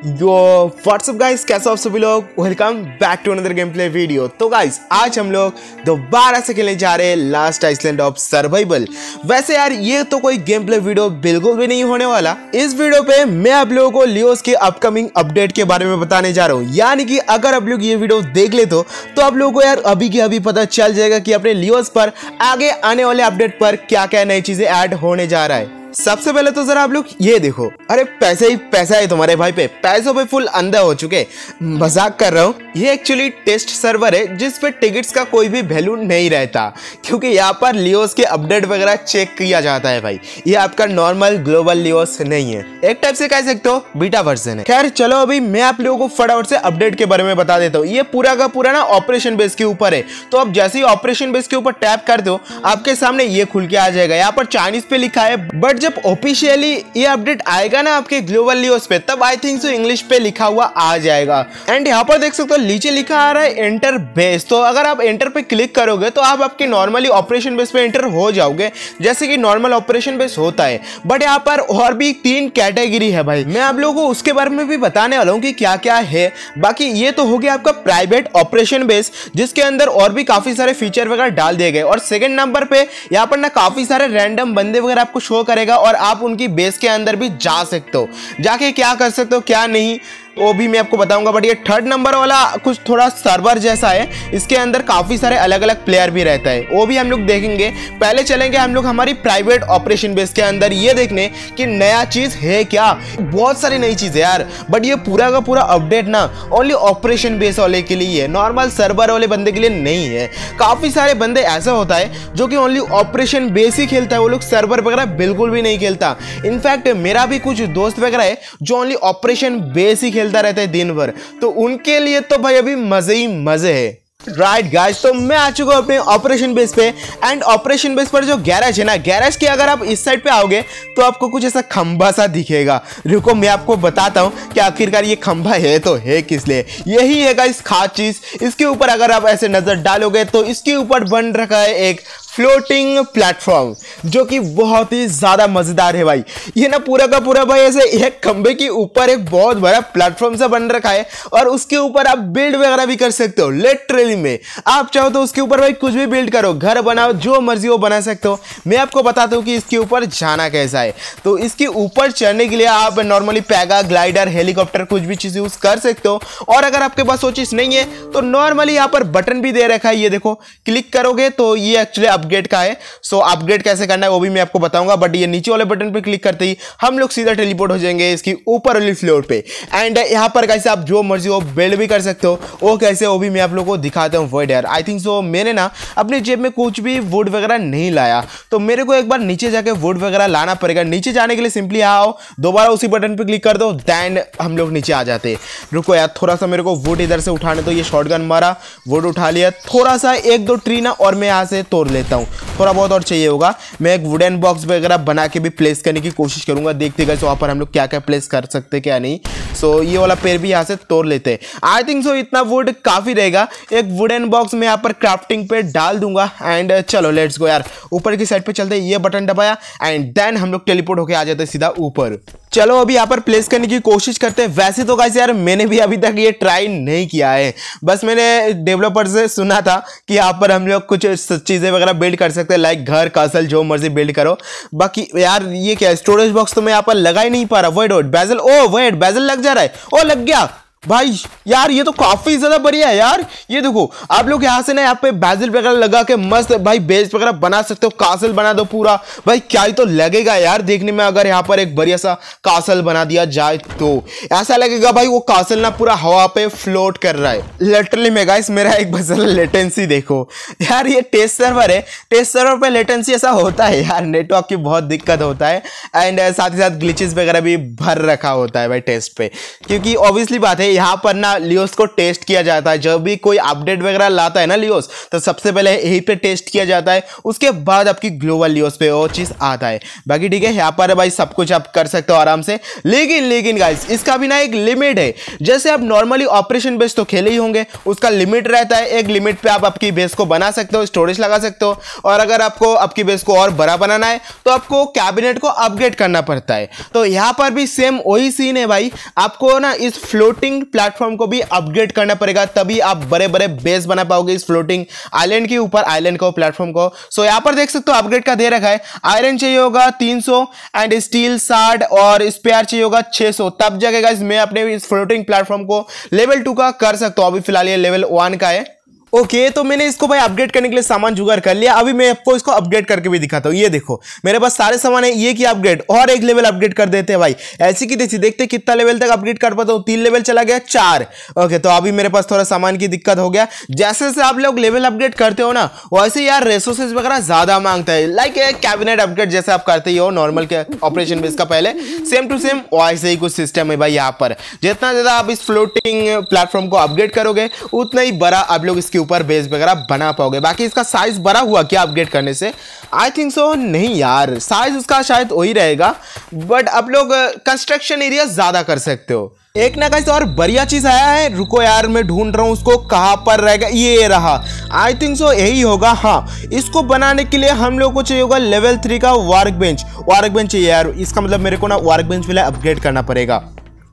यो WhatsApp guys कैसे आप सभी लोग? Welcome back to another game play video तो गाइस आज हम लोग दोबारा से खेलने जा रहे हैं लास्ट आइसलैंड ऑफ़ सर्वाइवल वैसे यार ये तो कोई गेम प्ले वीडियो बिल्कुल भी नहीं होने वाला। इस वीडियो पे मैं आप लोगों को लियोस के अपकमिंग अपडेट के बारे में बताने जा रहा हूँ। यानी कि अगर आप लोग ये वीडियो देख ले तो, तो आप लोगों को यार अभी के अभी पता चल जाएगा कि अपने लियोस पर आगे आने वाले अपडेट पर क्या क्या नई चीज़ें ऐड होने जा रहा है। सबसे पहले तो जरा आप लोग ये देखो। अरे पैसे ही पैसा है तुम्हारे भाई पे। पैसों पे फुल अंधा हो चुके। मज़ाक कर रहा हूँ। ये एक्चुअली टेस्ट सर्वर है, जिस पे टिकट्स का कोई भी वैल्यू नहीं रहता। क्योंकि यहाँ पर लियोस के अपडेट वगैरह चेक किया जाता है भाई। ये आपका नॉर्मल ग्लोबल लियोस नहीं है। एक टाइप से कह सकते हो बीटा वर्जन है। खैर, चलो अभी मैं आप लोगों को फटाफट से अपडेट के बारे में बता देता हूँ। ये पूरा का पूरा ना ऑपरेशन बेस के ऊपर है। तो आप जैसे ही ऑपरेशन बेस के ऊपर टैप कर दो आपके सामने ये खुल के आ जाएगा। यहाँ पर चाइनीज़ पे लिखा है बट जब ऑफिशियली ये अपडेट आएगा ना आपके ग्लोबल न्यूज़ पे, तब आई थिंक सो इंग्लिश पे लिखा हुआ आ जाएगा। एंड यहाँ पर देख सकते हो, नीचे लिखा आ रहा है एंटर बेस तो अगर आप एंटर पे क्लिक करोगे तो आप आपके नॉर्मली ऑपरेशन बेस पे एंटर हो जाओगे, जैसे कि नॉर्मल ऑपरेशन बेस होता है। बट यहाँ पर और भी तीन कैटेगरी है भाई। मैं आप लोगों को उसके बारे में भी बताने वाला हूँ कि क्या क्या है। बाकी ये तो हो गया आपका प्राइवेट ऑपरेशन बेस जिसके अंदर और भी काफ़ी सारे फीचर वगैरह डाल दिए गए। और सेकेंड नंबर पे यहाँ पर ना काफ़ी सारे रैंडम बंदे वगैरह आपको शो करेगा। और आप उनकी बेस के अंदर भी जा सकते हो। जाके क्या कर सकते हो, क्या नहीं? वो भी मैं आपको बताऊँगा बट ये थर्ड नंबर वाला कुछ थोड़ा सर्वर जैसा है। इसके अंदर काफ़ी सारे अलग अलग प्लेयर भी रहता है। वो भी हम लोग देखेंगे। पहले चलेंगे हम लोग हमारी प्राइवेट ऑपरेशन बेस के अंदर। ये देखने कि नया चीज़ है क्या? बहुत सारी नई चीज़ है यार। बट ये पूरा का पूरा अपडेट ना ओनली ऑपरेशन बेस वाले के लिए है नॉर्मल सर्वर वाले बंदे के लिए नहीं है। काफ़ी सारे बंदे ऐसा होता है, जो कि ओनली ऑपरेशन बेस ही खेलता है। वो लोग सर्वर वगैरह बिल्कुल भी नहीं खेलता। इनफैक्ट मेरा भी कुछ दोस्त वगैरह है, जो ओनली ऑपरेशन बेस ही खेलता रहता है दिन भर। तो उनके लिए तो भाई अभी मज़े ही मज़े है। राइट right गाइस तो मैं आ चुका हूँ अपने ऑपरेशन बेस पे। एंड ऑपरेशन बेस पर जो गैरेज है ना गैरेज के अगर आप इस साइड पे आओगे तो आपको कुछ ऐसा खंभा सा दिखेगा। रुको, मैं आपको बताता हूँ कि आखिरकार ये खंभा है तो है किस लिए। यही है गाइस खास चीज़। इसके ऊपर अगर आप ऐसे नज़र डालोगे तो इसके ऊपर बन रखा है एक फ्लोटिंग प्लेटफॉर्म जो कि बहुत ही ज़्यादा मज़ेदार है भाई। ये ना पूरा का पूरा भाई ऐसे एक खंबे के ऊपर एक बहुत बड़ा प्लेटफॉर्म सा बन रखा है और उसके ऊपर आप बिल्ड वगैरह भी कर सकते हो लिटरली में। आप चाहो तो उसके ऊपर भाई कुछ भी बिल्ड करो, घर बनाओ, जो मर्ज़ी वो बना सकते हो। मैं आपको बताता हूँ कि इसके ऊपर जाना कैसा है। तो इसके ऊपर चढ़ने के लिए आप नॉर्मली पैगा ग्लाइडर हेलीकॉप्टर कुछ भी चीज़ यूज़ कर सकते हो। और अगर आपके पास वो चीज़ नहीं है तो नॉर्मली यहाँ पर बटन भी दे रखा है। ये देखो क्लिक करोगे तो ये एक्चुअली अपग्रेड का है। सो so, अपग्रेड कैसे करना है वो भी मैं आपको बताऊँगा बट ये नीचे वाले बटन पे क्लिक करते ही हम लोग सीधा टेलीपोर्ट हो जाएँगे इसकी ऊपर वाली फ्लोर पे। एंड यहाँ पर कैसे आप जो मर्ज़ी हो बिल्ड भी कर सकते हो। वो कैसे वो भी मैं आप लोग को दिखाता हूँ वर्ड यार आई थिंक सो मैंने ना अपनी जेब में कुछ भी वुड वगैरह नहीं लाया। तो मेरे को एक बार नीचे जाके वुड वगैरह लाना पड़ेगा। नीचे जाने के लिए सिंपली आओ दोबारा उसी बटन पर क्लिक कर दो दैन हम लोग नीचे आ जाते। रुको यार थोड़ा सा मेरे को वुड इधर से उठाने तो ये शॉर्ट मारा वुड उठा लिया। थोड़ा सा एक दो ट्री ना और मैं यहाँ से तोड़ लेता। हूँ। थोड़ा बहुत और चाहिए होगा। मैं एक वुडन बॉक्स वगैरह बना के भी प्लेस करने की कोशिश करूँगा। देखते गए वहाँ पर हम लोग क्या क्या प्लेस कर सकते क्या नहीं। सो so, ये वाला पेड़ भी यहाँ से तोड़ लेते हैं। आई थिंक सो इतना वुड काफ़ी रहेगा। एक वुडन बॉक्स में यहाँ पर क्राफ्टिंग पे डाल दूँगा। एंड चलो लेट्स गो यार। ऊपर की साइड पे चलते ये बटन दबाया। एंड देन हम लोग टेलीपोर्ट होकर आ जाते सीधा ऊपर। चलो अभी यहाँ पर प्लेस करने की कोशिश करते हैं। वैसे तो कैसे यार, मैंने भी अभी तक ये ट्राई नहीं किया है। बस मैंने डेवलपर से सुना था कि यहाँ पर हम लोग कुछ चीज़ें वगैरह बिल्ड कर सकते हैं लाइक घर कासल जो मर्ज़ी बिल्ड करो। बाकी यार, ये क्या स्टोरेज बॉक्स तो मैं यहाँ पर लगा ही नहीं पा रहा। वेट वेट बैजल ओ वेट बैजल लग जा रहा है। ओ, लग गया। भाई, यार, ये तो काफ़ी ज़्यादा बढ़िया है यार। ये देखो, आप लोग यहाँ से ना यहाँ पे बैजल वगैरह लगा के मस्त भाई बेस वगैरह बना सकते हो, कासल बना दो पूरा। भाई, क्या ही तो लगेगा यार देखने में, अगर यहाँ पर एक बढ़िया सा कासल बना दिया जाए तो। ऐसा लगेगा भाई, वो कासल ना पूरा हवा पे फ्लोट कर रहा है। लिटरली में गाइस मेरा एक बस लेटेंसी देखो। यार, ये टेस्ट सर्वर है। टेस्ट सर्वर पर लेटेंसी ऐसा होता है यार नेटवर्क की बहुत दिक्कत होता है। एंड साथ ही साथ ग्लिचेस वगैरह भी भर रखा होता है भाई टेस्ट पे। क्योंकि ऑब्वियसली बात है यहाँ पर ना लियोस को टेस्ट किया जाता है। जब भी कोई अपडेट वगैरह लाता है ना लियोस तो सबसे पहले यहीं पे टेस्ट किया जाता है। उसके बाद आपकी ग्लोबल लियोस पे वो चीज़ आता है। बाकी ठीक है, यहाँ पर भाई सब कुछ आप कर सकते हो आराम से। लेकिन लेकिन गाइस इसका भी ना एक लिमिट है। जैसे आप नॉर्मली ऑपरेशन बेस तो खेले ही होंगे, उसका लिमिट रहता है। एक लिमिट पे आप आपकी बेस को बना सकते हो स्टोरेज लगा सकते हो। और अगर आपको आपकी बेस को और बड़ा बनाना है तो आपको कैबिनेट को अपग्रेड करना पड़ता है। तो यहाँ पर भी सेम वही सीन है भाई। आपको ना इस फ्लोटिंग प्लेटफॉर्म को भी अपग्रेड करना पड़ेगा, तभी आप बड़े बड़े बेस बना पाओगे इस फ्लोटिंग आइलैंड के ऊपर आइलैंड को प्लेटफॉर्म को। सो यहाँ पर देख सकते हो अपग्रेड का दे रखा है। आयरन चाहिए होगा 300 एंड स्टील साठ और स्पेयर चाहिए होगा 600 तब जगह मैं अपने इस फ्लोटिंग प्लेटफॉर्म को लेवल टू का कर सकता हूँ। अभी फ़िलहाल ये लेवल वन का है। ओके okay, तो मैंने इसको भाई अपग्रेड करने के लिए सामान जुगाड़ कर लिया। अभी मैं आपको इसको अपग्रेड करके भी दिखाता हूँ। ये देखो मेरे पास सारे सामान है। ये की अपग्रेड और एक लेवल अपग्रेड कर देते हैं भाई। ऐसी की देखिए देखते कितना लेवल तक अपग्रेड कर पाता हूँ। तीन लेवल चला गया चार। ओके तो अभी मेरे पास थोड़ा सामान की दिक्कत हो गया। जैसे जैसे आप लोग लेवल अपग्रेड करते हो ना वैसे यार रेसोर्सेज वगैरह ज़्यादा माँगता है। लाइक कैबिनेट अपग्रेड जैसे आप करते ही हो नॉर्मल के ऑपरेशन बेस का पहले। सेम टू सेम वैसे ही कुछ सिस्टम है भाई यहाँ पर। जितना ज़्यादा आप इस फ्लोटिंग प्लेटफॉर्म को अपग्रेड करोगे उतना ही बड़ा आप लोग इसके ऊपर बेस वगैरह बना पाओगे। बाकी इसका साइज़ बड़ा हुआ क्या अपग्रेड करने से? आई थिंक सो नहीं यार। साइज़ उसका शायद वही रहेगा बट आप लोग कंस्ट्रक्शन एरिया ज़्यादा कर सकते हो। एक ना कैसे और बढ़िया चीज़ आया है। रुको यार, मैं ढूंढ रहा हूँ उसको कहाँ पर रहेगा। ये रहा। आई थिंक सो यही होगा। हाँ इसको बनाने के लिए हम लोग को चाहिए होगा लेवल थ्री का वर्क बेंच वर्क बेंच चाहिए यार। इसका मतलब मेरे को ना वर्क बेंच के अपग्रेड करना पड़ेगा।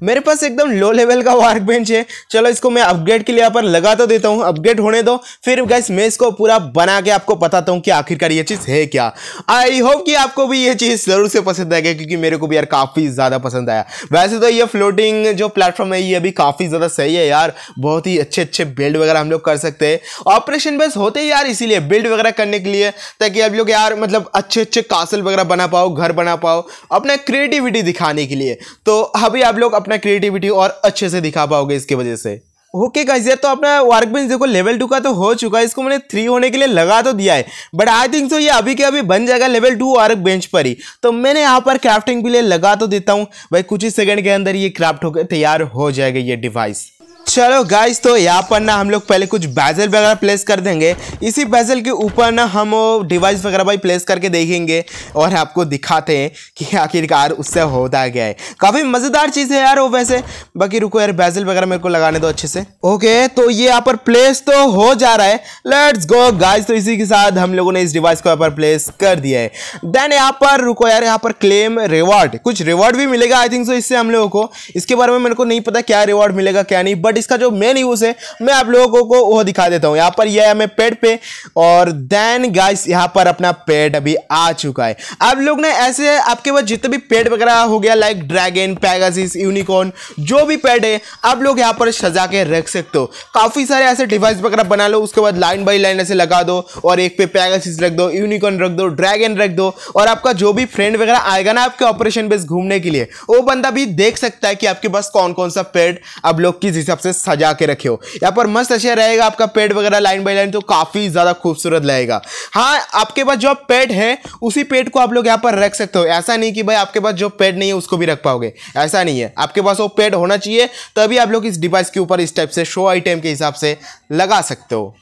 मेरे पास एकदम लो लेवल का वर्क बेंच है। चलो इसको मैं अपग्रेड के लिए यहाँ पर लगा तो देता हूँ। अपग्रेड होने दो। फिर गैस मैं इसको पूरा बना के आपको बताता हूँ कि आखिरकार ये चीज़ है क्या। आई होप कि आपको भी ये चीज़ ज़रूर से पसंद आएगा, क्योंकि मेरे को भी यार काफ़ी ज़्यादा पसंद आया। वैसे तो ये फ्लोटिंग जो प्लेटफॉर्म है, ये भी काफ़ी ज़्यादा सही है यार। बहुत ही अच्छे अच्छे बिल्ड वगैरह हम लोग कर सकते हैं। ऑपरेशन बेस होते ही यार इसीलिए बिल्ड वगैरह करने के लिए, ताकि आप लोग यार मतलब अच्छे अच्छे कासल वगैरह बना पाओ, घर बना पाओ, अपना क्रिएटिविटी दिखाने के लिए। तो अभी आप लोग अपना क्रिएटिविटी और अच्छे से दिखा पाओगे इसके वजह से। ओके गाइस तो अपना वर्क बेंच देखो लेवल टू का तो हो चुका है। इसको मैंने थ्री होने के लिए लगा तो दिया है। बट आई थिंक सो ये अभी के अभी बन जाएगा लेवल टू वर्क बेंच पर ही। तो मैंने यहाँ पर क्राफ्टिंग के लिए लगा तो देता हूँ। भाई कुछ ही सेकंड के अंदर ये क्राफ्ट होकर तैयार हो जाएगा ये डिवाइस चलो गाइस तो यहाँ पर ना हम लोग पहले कुछ बैजल वगैरह प्लेस कर देंगे। इसी बैजल के ऊपर ना हम डिवाइस वगैरह भाई प्लेस करके देखेंगे और आपको दिखाते हैं कि आखिरकार उससे होता गया है। काफ़ी मज़ेदार चीज़ है यार वो वैसे। बाकी रुको यार बैजल वगैरह मेरे को लगाने दो अच्छे से। ओके तो ये यहाँ पर प्लेस तो हो जा रहा है। लेट्स गो गाइस तो इसी के साथ हम लोगों ने इस डिवाइस को यहाँ पर प्लेस कर दिया है। देन यहाँ पर रुको यार, यहाँ पर क्लेम रिवॉर्ड कुछ रिवॉर्ड भी मिलेगा आई थिंक सो इससे हम लोगों को। इसके बारे में मेरे को नहीं पता क्या रिवॉर्ड मिलेगा, क्या नहीं बट इसका जो मेन यूज़ है, मैं आप लोगों को वो दिखा देता हूँ। यहाँ पर यह हमें पेड पे, और देन गाइस यहाँ पर अपना पेड अभी आ चुका है। आप लोग ने ऐसे आपके पास जितने भी पेड वगैरह हो गया लाइक ड्रैगन पैगासिस यूनिकॉर्न जो भी पेड है, आप लोग यहाँ पर सजा के रख सकते हो। काफ़ी सारे ऐसे डिवाइस वगैरह बना लो, उसके बाद लाइन बाई लाइन ऐसे लगा दो, और एक पे पैगासिस रख दो यूनिकॉर्न रख दो ड्रैगन रख दो, और आपका जो भी फ्रेंड वगैरह आएगा ना आपके ऑपरेशन बेस घूमने के लिए, वो बंदा भी देख सकता है कि आपके पास कौन कौन सा पेड आप लोग किस हिसाब सजा सजा के रखे हो। यहाँ पर मस्त अच्छा रहेगा आपका पेड वगैरह लाइन बाई लाइन तो काफ़ी ज़्यादा खूबसूरत लगेगा। हाँ आपके पास जो पेड है, उसी पेड को आप लोग यहाँ पर रख सकते हो। ऐसा नहीं कि भाई आपके पास जो पेड नहीं है, उसको भी रख पाओगे। ऐसा नहीं है। आपके पास वो पेड होना चाहिए, तभी आप लोग इस डिवाइस के ऊपर इस टाइप से शो आइटम के हिसाब से लगा सकते हो।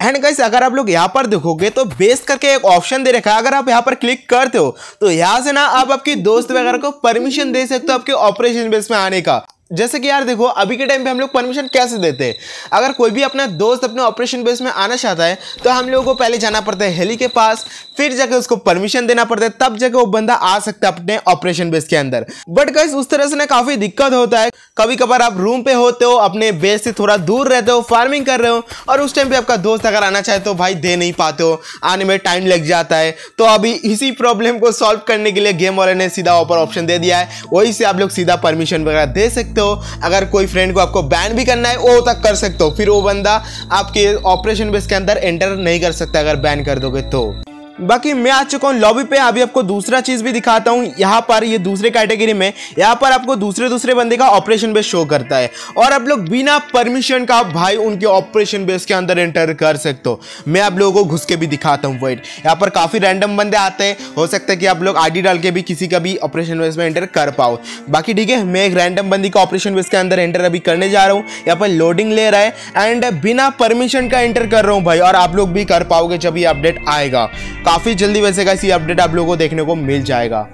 एंड गाइस अगर आप लोग यहाँ पर देखोगे तो बेस करके एक ऑप्शन दे रखा है। अगर आप यहाँ पर क्लिक करते हो तो यहाँ से ना आप आपकी दोस्त वगैरह को परमिशन दे सकते हो आपके ऑपरेशन बेस में आने का। जैसे कि यार देखो, अभी के टाइम पे हम लोग परमिशन कैसे देते हैं? अगर कोई भी अपना दोस्त अपने ऑपरेशन बेस में आना चाहता है तो हम लोगों को पहले जाना पड़ता है हेली के पास, फिर जाके उसको परमिशन देना पड़ता है, तब जाके वो बंदा आ सकता है अपने ऑपरेशन बेस के अंदर। बट गाइस उस तरह से ना काफ़ी दिक्कत होता है। कभी कभार आप रूम पे होते हो, अपने बेस से थोड़ा दूर रहते हो फ़ार्मिंग कर रहे हो, और उस टाइम पे आपका दोस्त अगर आना चाहे तो भाई दे नहीं पाते हो, आने में टाइम लग जाता है। तो अभी इसी प्रॉब्लम को सॉल्व करने के लिए गेम वाले ने सीधा ऊपर ऑप्शन दे दिया है। वही से आप लोग सीधा परमिशन वगैरह दे सकते हो। अगर कोई फ्रेंड को आपको बैन भी करना है, वो तक कर सकते हो। फिर वो बंदा आपके ऑपरेशन बेस के अंदर एंटर नहीं कर सकता, अगर बैन कर दोगे तो। बाकी मैं आ चुका हूँ लॉबी पे, अभी आपको दूसरा चीज़ भी दिखाता हूँ। यहाँ पर, ये दूसरे कैटेगरी में, यहाँ पर आपको दूसरे दूसरे बंदे का ऑपरेशन बेस शो करता है। और आप लोग बिना परमिशन का भाई उनके ऑपरेशन बेस के अंदर एंटर कर सकते हो। मैं आप लोगों को घुस के भी दिखाता हूँ वेट यहाँ पर काफ़ी रैंडम बंदे आते हैं। हो सकता है कि आप लोग आईडी डाल के भी किसी का भी ऑपरेशन बेस में एंटर कर पाओ। बाकी ठीक है, मैं एक रैंडम बंदी का ऑपरेशन बेस के अंदर एंटर अभी करने जा रहा हूँ। यहाँ पर लोडिंग ले रहा है। एंड बिना परमिशन का एंटर कर रहा हूँ भाई, और आप लोग भी कर पाओगे जब ये अपडेट आएगा। काफ़ी जल्दी वैसे का अपडेट आप लोगों को देखने को मिल जाएगा।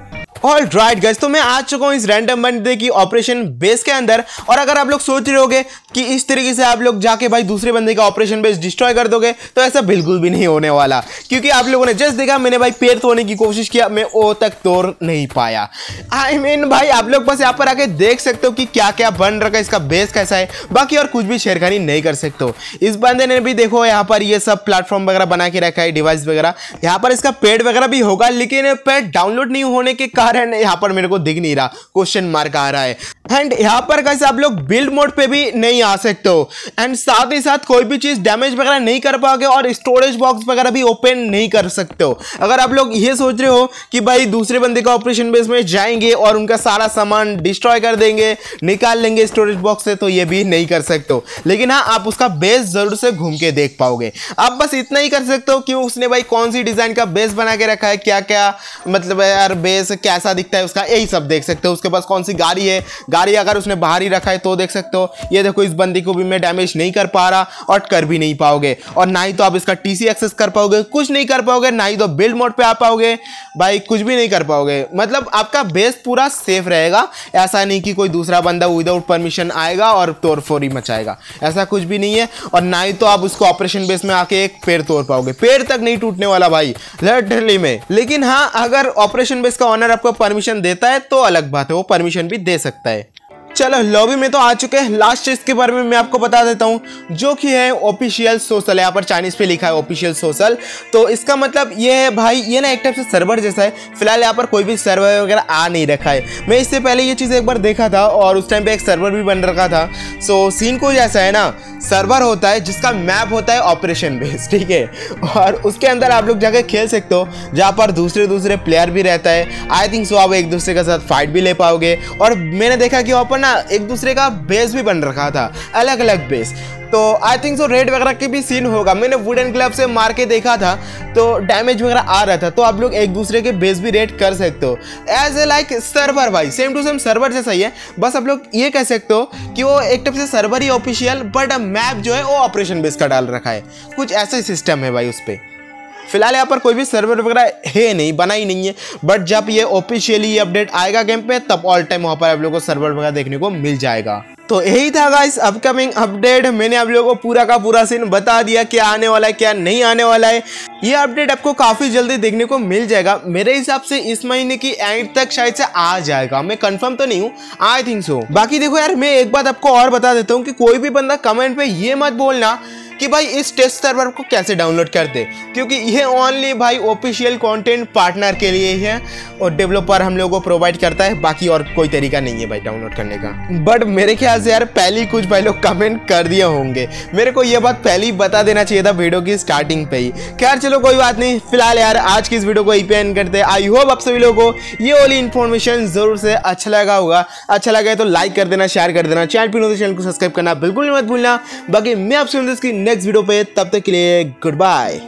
ऑल राइट गैस तो मैं आ चुका हूँ इस रैंडम बंदे की ऑपरेशन बेस के अंदर। और अगर आप लोग सोच रहे होगे कि इस तरीके से आप लोग जाके भाई दूसरे बंदे का ऑपरेशन बेस डिस्ट्रॉय कर दोगे तो ऐसा बिल्कुल भी नहीं होने वाला। क्योंकि आप लोगों ने जस्ट देखा मैंने भाई पेड़ तोड़ने की कोशिश किया मैं ओ तक तोड़ नहीं पाया। आई I मीन mean, भाई आप लोग बस यहाँ पर आके देख सकते हो कि क्या क्या बन रखा है इसका बेस कैसा है। बाकी और कुछ भी शेरखानी नहीं कर सकते हो। इस बंदे ने भी देखो यहाँ पर ये सब प्लेटफॉर्म वगैरह बना के रखा है डिवाइस वगैरह। यहाँ पर इसका पेड वगैरह भी होगा लेकिन पेड डाउनलोड नहीं होने के कारण यहाँ पर मेरे को दिख नहीं रहा क्वेश्चन मार्क आ रहा है। एंड यहाँ पर कैसे आप लोग बिल्ड मोड पे भी नहीं सकते हो। एंड साथ ही साथ कोई भी चीज़ डैमेज वगैरह नहीं कर पाओगे और स्टोरेज बॉक्स वगैरह भी ओपन नहीं कर सकते हो। अगर आप लोग ये सोच रहे हो कि भाई दूसरे बंदे का ऑपरेशन बेस में जाएँगे और उनका सारा सामान डिस्ट्रॉय कर देंगे, निकाल लेंगे स्टोरेज बॉक्स से तो ये भी नहीं कर सकते हो। लेकिन हाँ आप उसका बेस ज़रूर से घूम के देख पाओगे। आप बस इतना ही कर सकते हो कि उसने भाई कौन सी डिज़ाइन का बेस बना के रखा है क्या क्या मतलब यार बेस कैसा दिखता है, उसका यही सब देख सकते हो। उसके पास कौन सी गाड़ी है? गाड़ी अगर उसने बाहर ही रखा है तो देख सकते हो। ये देखो इस बंदी को भी मैं डैमेज नहीं कर पा रहा और कर भी नहीं पाओगे। और ना ही तो आप इसका टीसी एक्सेस कर पाओगे, कुछ नहीं कर पाओगे, ना ही तो बिल्ड मोड पे आ पाओगे। भाई, कुछ भी नहीं कर पाओगे। मतलब आपका बेस पूरा सेफ़ रहेगा। ऐसा नहीं कि कोई दूसरा बंदा विदाउट परमिशन आएगा और तोड़फोड़ी मचाएगा। ऐसा कुछ भी नहीं है। और ना ही तो आप उसको ऑपरेशन बेस में आके एक पेड़ तोड़ पाओगे। पेड़ तक नहीं टूटने वाला भाई लिटरली में। लेकिन हाँ अगर ऑपरेशन बेस का ऑनर आपको परमिशन देता है तो अलग बात है। वो परमिशन भी दे सकता है। चलो लॉबी में तो आ चुके हैं। लास्ट चीज़ के बारे में मैं आपको बता देता हूँ, जो कि है ऑफिशियल सोशल यहाँ पर चाइनीज़ पे लिखा है ऑफिशियल सोशल तो इसका मतलब ये है भाई, ये ना एक टाइप से सर्वर जैसा है। फ़िलहाल यहाँ पर कोई भी सर्वर वगैरह आ नहीं रखा है। मैं इससे पहले ये चीज़ एक बार देखा था और उस टाइम पे एक सर्वर भी बन रखा था। सो सीन को जैसा है ना सर्वर होता है जिसका मैप होता है ऑपरेशन बेस ठीक है? और उसके अंदर आप लोग जाके खेल सकते हो, जहाँ पर दूसरे दूसरे प्लेयर भी रहता है। आई थिंक सो आप एक दूसरे के साथ फाइट भी ले पाओगे। और मैंने देखा कि वहाँ पर ना एक दूसरे का बेस भी बन रखा था अलग अलग बेस तो आई थिंक सो रेड वगैरह की भी सीन होगा। मैंने वुडन ग्लव से मार के देखा था तो डैमेज वगैरह आ रहा था तो आप लोग एक दूसरे के बेस भी रेड कर सकते हो। एज ए लाइक सर्वर भाई सेम टू सेम सर्वर जैसा ही है। बस आप लोग ये कह सकते हो कि वो एक टाइप से सर्वर ही ऑफिशियल बट मैप जो है, वो ऑपरेशन बेस का डाल रखा है। कुछ ऐसा ही सिस्टम है भाई उस पर फ़िलहाल यहाँ पर कोई भी सर्वर वगैरह है नहीं, बना ही नहीं है। बट जब ये ऑफिशियली अपडेट आएगा गेम पे, तब ऑल टाइम वहाँ पर आप लोगों को सर्वर वगैरह देखने को मिल जाएगा। तो यही था गाइस अपकमिंग अपडेट मैंने आप लोगों को पूरा का पूरा सीन बता दिया, क्या आने वाला है, क्या नहीं आने वाला है। ये अपडेट आपको काफ़ी जल्दी देखने को मिल जाएगा। मेरे हिसाब से इस महीने की एंड तक शायद से आ जाएगा। मैं कंफर्म तो नहीं हूँ आई थिंक सो बाकी देखो यार, मैं एक बात आपको और बता देता हूँ कि कोई भी बंदा कमेंट पे ये मत बोलना कि भाई इस टेस्ट सर्वर को कैसे डाउनलोड करते क्योंकि ये ओनली भाई ऑफिशियल कंटेंट पार्टनर के लिए ही है और डेवलपर हम लोगों को प्रोवाइड करता है, बाकी और कोई तरीका नहीं है भाई डाउनलोड करने का। बट मेरे ख्याल से यार पहले कुछ भाई लोग कमेंट कर दिए होंगे। मेरे को ये बात पहले ही बता देना चाहिए था वीडियो की स्टार्टिंग पे ही। खैर चलो कोई बात नहीं, फ़िलहाल यार आज की इस वीडियो को यही पे करते आई होप आप सभी लोगों को ये वाली इन्फॉर्मेशन ज़रूर से अच्छा लगा होगा। अच्छा लगा तो लाइक कर देना शेयर कर देना। चैनल पर चैनल को सब्सक्राइब करना, बिल्कुल मत भूलना। बाकी मैं आपसे इसकी नेक्स्ट वीडियो पे तब तक के लिए गुड बाय